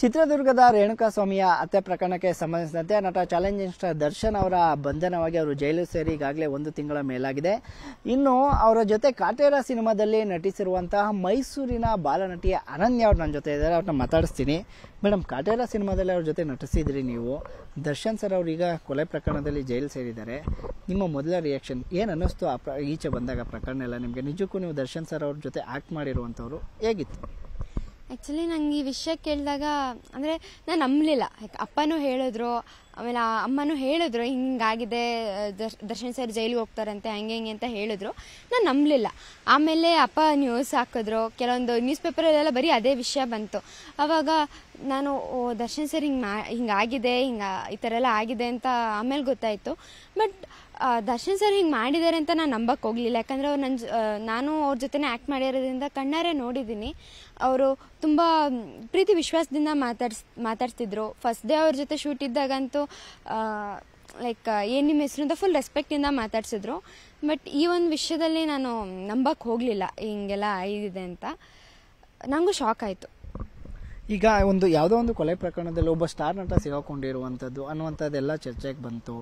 ಚಿತ್ರದುರ್ಗದ ರೇಣುಕಾಸ್ವಾಮಿಯ ಹತ್ಯೆ ಪ್ರಕರಣಕ್ಕೆ ಸಂಬಂಧಿಸಿದಂತೆ ನಟ ಚಾಲೆಂಜಿಂಗ್ ಸ್ಟಾರ್ ದರ್ಶನ್ ಅವರ ಬಂಧನವಾಗಿ ಅವರು ಜೈಲು ಸೇರಿ ಈಗಾಗಲೇ ಒಂದು ತಿಂಗಳ ಮೇಲಾಗಿದೆ. ಇನ್ನು ಅವರ ಜೊತೆ ಕಾಟೇರ ಸಿನಿಮಾದಲ್ಲಿ ನಟಿಸಿರುವಂತಹ ಮೈಸೂರಿನ ಬಾಲನಟಿ ಅನನ್ಯ ಅವ್ರು ನನ್ನ ಜೊತೆ ಇದ್ದಾರೆ ಅವ್ರನ್ನ ಮಾತಾಡಿಸ್ತೀನಿ. ಮೇಡಮ್ ಕಾಟೇರ ಸಿನಿಮಾದಲ್ಲಿ ಅವ್ರ ಜೊತೆ ನಟಿಸಿದ್ರಿ ನೀವು. ದರ್ಶನ್ ಸರ್ ಅವರು ಈಗ ಕೊಲೆ ಪ್ರಕರಣದಲ್ಲಿ ಜೈಲು ಸೇರಿದ್ದಾರೆ. ನಿಮ್ಮ ಮೊದಲ ರಿಯಾಕ್ಷನ್ ಏನು ಅನ್ನಿಸ್ತು ಆ ಪ್ರ, ಈಚೆ ಬಂದಾಗ ಪ್ರಕರಣ ಎಲ್ಲ ನಿಮಗೆ? ನಿಜಕ್ಕೂ ನೀವು ದರ್ಶನ್ ಸರ್ ಅವ್ರ ಜೊತೆ ಆ್ಯಕ್ಟ್ ಮಾಡಿರುವಂಥವ್ರು ಹೇಗಿತ್ತು? ಆ್ಯಕ್ಚುಲಿ ನಂಗೆ ಈ ವಿಷಯ ಕೇಳಿದಾಗ ಅಂದರೆ ನಾನು ನಂಬಲಿಲ್ಲ. ಅಪ್ಪನೂ ಹೇಳಿದ್ರು ಆಮೇಲೆ ಆ ಅಮ್ಮನೂ ಹೇಳಿದ್ರು, ಹಿಂಗಾಗಿದೆ ದರ್ಶ್ ದರ್ಶನ್ ಸರ್ ಜೈಲಿಗೆ ಹೋಗ್ತಾರಂತೆ, ಹಂಗೆ ಹಿಂಗೆ ಅಂತ ಹೇಳಿದ್ರು. ನಾನು ನಂಬಲಿಲ್ಲ. ಆಮೇಲೆ ಅಪ್ಪ ನ್ಯೂಸ್ ಹಾಕಿದ್ರು. ಕೆಲವೊಂದು ನ್ಯೂಸ್ ಪೇಪರಲ್ಲೆಲ್ಲ ಬರೀ ಅದೇ ವಿಷಯ ಬಂತು. ಆವಾಗ ನಾನು, ಓ, ದರ್ಶನ್ ಸರ್ ಹಿಂಗೆ ಮಾ, ಹಿಂಗಾಗಿದೆ, ಹಿಂಗೆ, ಈ ಥರ ಎಲ್ಲ ಆಗಿದೆ ಅಂತ ಆಮೇಲೆ ಗೊತ್ತಾಯಿತು. ಬಟ್ ದರ್ಶನ್ ಸರ್ ಹಿಂಗೆ ಮಾಡಿದ್ದಾರೆ ಅಂತ ನಾನು ನಂಬಕ್ಕೆ ಹೋಗಲಿಲ್ಲ. ಯಾಕಂದರೆ ಅವ್ರು ನನ್ನ ನಾನು ಅವ್ರ ಜೊತೆನೇ ಆ್ಯಕ್ಟ್ ಮಾಡಿರೋದ್ರಿಂದ ಕಣ್ಣಾರೆ ನೋಡಿದ್ದೀನಿ ಅವರು ತುಂಬ, ಪ್ರೀತಿ ವಿಶ್ವಾಸದಿಂದ ಮಾತಾಡ್ಸ್, ಮಾತಾಡ್ತಿದ್ರು. ಫಸ್ಟ್ ಡೇ ಅವ್ರ ಜೊತೆ ಶೂಟ್ ಇದ್ದಾಗಂತೂ ಲೈಕ್ ಏನು ನಿಮ್ಮ ಹೆಸರು ಅಂತ ಫುಲ್ ರೆಸ್ಪೆಕ್ಟಿಂದ ಮಾತಾಡ್ಸಿದ್ರು. ಬಟ್ ಈ ಒಂದು ವಿಷಯದಲ್ಲಿ ನಾನು ನಂಬಕ್ಕೆ ಹೋಗಲಿಲ್ಲ, ಹಿಂಗೆಲ್ಲ ಆಗಿದೆ ಅಂತ. ನನಗೂ ಶಾಕ್ ಆಯಿತು. ಈಗ ಒಂದು ಯಾವುದೋ ಒಂದು ಕೊಲೆ ಪ್ರಕರಣದಲ್ಲಿ ಒಬ್ಬ ಸ್ಟಾರ್ ನಟ ಸಿಗಾಕೊಂಡಿರುವಂಥದ್ದು ಅನ್ನುವಂಥದ್ದೆಲ್ಲ ಚರ್ಚೆಗೆ ಬಂತು.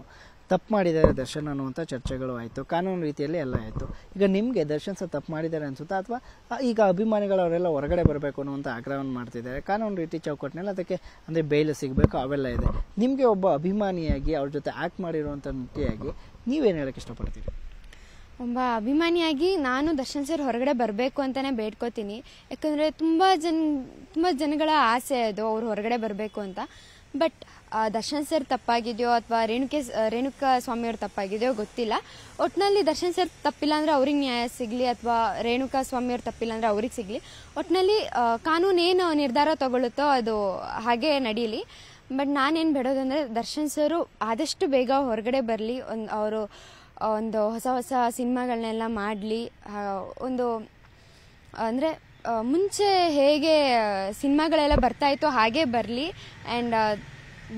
ತಪ್ಪು ಮಾಡಿದ್ದಾರೆ ದರ್ಶನ್ ಅನ್ನುವಂಥ ಚರ್ಚೆಗಳು ಆಯಿತು, ಕಾನೂನು ರೀತಿಯಲ್ಲಿ ಎಲ್ಲ ಆಯಿತು. ಈಗ ನಿಮಗೆ ದರ್ಶನ್ ಸರ್ ತಪ್ಪು ಮಾಡಿದ್ದಾರೆ ಅನ್ಸುತ್ತಾ? ಅಥವಾ ಈಗ ಅಭಿಮಾನಿಗಳು ಅವರೆಲ್ಲ ಹೊರಗಡೆ ಬರಬೇಕು ಅನ್ನುವಂಥ ಆಗ್ರಹವನ್ನು ಮಾಡ್ತಿದ್ದಾರೆ. ಕಾನೂನು ರೀತಿ ಚೌಕಟ್ಟಿನಲ್ಲಿ ಅದಕ್ಕೆ, ಅಂದರೆ ಬೇಲು ಸಿಗಬೇಕು, ಅವೆಲ್ಲ ಇದೆ. ನಿಮಗೆ ಒಬ್ಬ ಅಭಿಮಾನಿಯಾಗಿ, ಅವ್ರ ಜೊತೆ ಆ್ಯಕ್ಟ್ ಮಾಡಿರುವಂಥ ನಟಿಯಾಗಿ ನೀವೇನು ಹೇಳೋಕ್ಕೆ ಇಷ್ಟಪಡ್ತೀರಿ? ಒಬ್ಬ ಅಭಿಮಾನಿಯಾಗಿ ನಾನು ದರ್ಶನ್ ಸರ್ ಹೊರಗಡೆ ಬರಬೇಕು ಅಂತಲೇ ಬೇಡ್ಕೋತೀನಿ. ಯಾಕಂದರೆ ತುಂಬ ಜನ, ತುಂಬ ಜನಗಳ ಆಸೆ ಅದು ಅವ್ರು ಹೊರಗಡೆ ಬರಬೇಕು ಅಂತ. ಬಟ್ ದರ್ಶನ್ ಸರ್ ತಪ್ಪಾಗಿದೆಯೋ ಅಥವಾ ರೇಣುಕೆ ರೇಣುಕಾ ಸ್ವಾಮಿಯವರು ತಪ್ಪಾಗಿದೆಯೋ ಗೊತ್ತಿಲ್ಲ. ಒಟ್ಟಿನಲ್ಲಿ ದರ್ಶನ್ ಸರ್ ತಪ್ಪಿಲ್ಲ ಅಂದರೆ ಅವ್ರಿಗೆ ನ್ಯಾಯ ಸಿಗಲಿ ಅಥವಾ ರೇಣುಕಾ ಸ್ವಾಮಿಯವರು ತಪ್ಪಿಲ್ಲ ಅಂದರೆ ಅವ್ರಿಗೆ ಸಿಗಲಿ. ಒಟ್ಟಿನಲ್ಲಿ ಏನು ನಿರ್ಧಾರ ತಗೊಳ್ಳುತ್ತೋ ಅದು ಹಾಗೆ ನಡೀಲಿ. ಬಟ್ ನಾನೇನು ಬೇಡೋದಂದರೆ ದರ್ಶನ್ ಸರು ಆದಷ್ಟು ಬೇಗ ಹೊರಗಡೆ ಬರಲಿ ಒಂದು ಅವರು ಒಂದು ಹೊಸ ಹೊಸ ಸಿನಿಮಾಗಳನ್ನೆಲ್ಲ ಮಾಡಲಿ ಒಂದು, ಅಂದರೆ ಮುಂಚೆ ಹೇಗೆ ಸಿನಿಮಾಗಳೆಲ್ಲ ಬರ್ತಾ ಇತ್ತು ಹಾಗೆ ಬರಲಿ. ಆ್ಯಂಡ್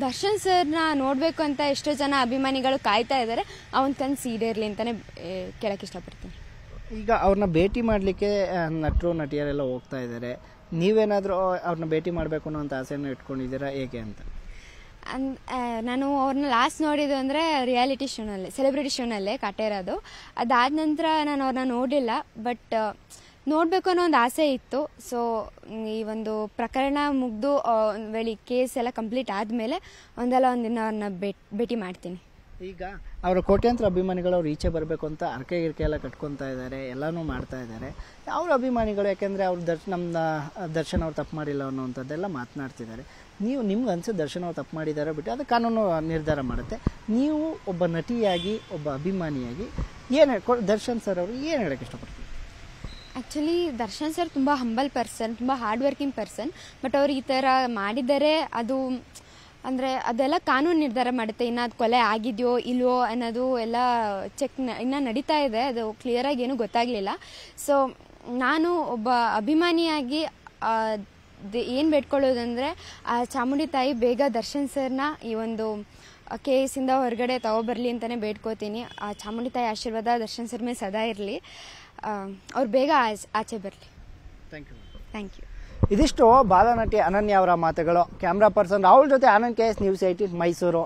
ದರ್ಶನ್ ಸರ್ನ ನೋಡಬೇಕು ಅಂತ ಎಷ್ಟೋ ಜನ ಅಭಿಮಾನಿಗಳು ಕಾಯ್ತಾ ಇದ್ದಾರೆ. ಅವನ ಕನ್ಸು ಈಡೇರಲಿ ಅಂತಲೇ ಕೇಳಕ್ಕೆ ಇಷ್ಟಪಡ್ತೀನಿ. ಈಗ ಅವ್ರನ್ನ ಭೇಟಿ ಮಾಡಲಿಕ್ಕೆ ನಟರು ನಟಿಯರೆಲ್ಲ ಹೋಗ್ತಾ ಇದ್ದಾರೆ. ನೀವೇನಾದರೂ ಅವ್ರನ್ನ ಭೇಟಿ ಮಾಡಬೇಕು ಅನ್ನೋ ಅಂತ ಆಸೆಯನ್ನು ಇಟ್ಕೊಂಡಿದ್ದೀರಾ? ಹೇಗೆ ಅಂತ? ಅನ್ ನಾನು ಅವ್ರನ್ನ ಲಾಸ್ಟ್ ನೋಡಿದ್ದು ಅಂದರೆ ರಿಯಾಲಿಟಿ ಶೋನಲ್ಲೇ ಸೆಲೆಬ್ರಿಟಿ ಶೋನಲ್ಲೇ ಕಾಟೇರೋದು. ಅದಾದ ನಂತರ ನಾನು ಅವ್ರನ್ನ ನೋಡಿಲ್ಲ ಬಟ್ ನೋಡಬೇಕು ಅನ್ನೋ ಒಂದು ಆಸೆ ಇತ್ತು. ಸೊ ಈ ಒಂದು ಪ್ರಕರಣ ಮುಗಿದು ವೇಳೆ ಕೇಸ್ ಎಲ್ಲ ಕಂಪ್ಲೀಟ್ ಆದಮೇಲೆ ಒಂದಲ್ಲ ಒಂದಿನ ಅವ್ರನ್ನ ಭೇಟ್ ಮಾಡ್ತೀನಿ. ಈಗ ಅವರ ಕೋಟ್ಯಾಂತರ ಅಭಿಮಾನಿಗಳು ಅವ್ರು ಈಚೆ ಬರಬೇಕು ಅಂತ ಅರ್ಕೆ ಗಿರ್ಕೆ ಎಲ್ಲ ಕಟ್ಕೊತಾ ಇದ್ದಾರೆ ಎಲ್ಲನೂ ಮಾಡ್ತಾ ಇದ್ದಾರೆ ಅವ್ರ ಅಭಿಮಾನಿಗಳು ಯಾಕೆಂದರೆ ಅವ್ರ ದರ್ಶ ನಮ್ಮ ದರ್ಶನ ಅವ್ರು ತಪ್ಪು ಮಾಡಿಲ್ಲ ಅನ್ನೋವಂಥದ್ದೆಲ್ಲ ಮಾತನಾಡ್ತಿದ್ದಾರೆ ನೀವು, ನಿಮ್ಗೆ ಅನ್ಸುತ್ತೆ ದರ್ಶನ್ ಅವ್ರು ತಪ್ಪು ಮಾಡಿದ್ದಾರೆ ಬಿಟ್ಟು ಅದು ಕಾನೂನು ನಿರ್ಧಾರ ಮಾಡುತ್ತೆ. ನೀವು ಒಬ್ಬ ನಟಿಯಾಗಿ, ಒಬ್ಬ ಅಭಿಮಾನಿಯಾಗಿ, ಏನು ದರ್ಶನ್ ಸರ್ ಅವರು ಏನು ಹೇಳಕ್ಕೆ ಇಷ್ಟಪಡ್ತೀವಿ ಆ್ಯಕ್ಚುಲಿ ದರ್ಶನ್ ಸರ್ ತುಂಬ ಹಂಬಲ್ ಪರ್ಸನ್ ತುಂಬ ಹಾರ್ಡ್ ವರ್ಕಿಂಗ್ ಪರ್ಸನ್ ಬಟ್ ಅವ್ರು ಈ ಥರ ಮಾಡಿದರೆ ಅದು, ಅಂದರೆ ಅದೆಲ್ಲ ಕಾನೂನು ನಿರ್ಧಾರ ಮಾಡುತ್ತೆ. ಇನ್ನು ಅದು ಕೊಲೆ ಆಗಿದೆಯೋ ಇಲ್ವೋ ಅನ್ನೋದು ಎಲ್ಲ ಚೆಕ್ ಇನ್ನು ನಡೀತಾ ಇದೆ. ಅದು ಕ್ಲಿಯರಾಗಿ ಏನೂ ಗೊತ್ತಾಗಲಿಲ್ಲ. ಸೊ ನಾನು ಒಬ್ಬ ಅಭಿಮಾನಿಯಾಗಿ ಏನು ಬೇಡ್ಕೊಳ್ಳೋದಂದರೆ, ಆ ಚಾಮುಂಡಿ ತಾಯಿ ಬೇಗ ದರ್ಶನ್ ಸರ್ನ ಈ ಒಂದು ಕೇಸಿಂದ ಹೊರಗಡೆ ತಗೋಬರಲಿ ಅಂತಲೇ ಬೇಡ್ಕೋತೀನಿ. ಆ ಚಾಮುಂಡಿ ತಾಯಿ ಆಶೀರ್ವಾದ ದರ್ಶನ್ ಸರ್ ಮೇಲೆ ಸದಾ ಇರಲಿ. ಅವ್ರು ಬೇಗ ಆಚೆ- ಆಚೆ ಬರಲಿ. ಥ್ಯಾಂಕ್ ಯು ಥ್ಯಾಂಕ್ ಯು ಇದಿಷ್ಟು ಬಾಲನಟಿ ಅನನ್ಯ ಅವರ ಮಾತುಗಳು. ಕ್ಯಾಮ್ರಾ ಪರ್ಸನ್ ರಾಹುಲ್ ಜೊತೆ Anand K S news eighteen Mysuru.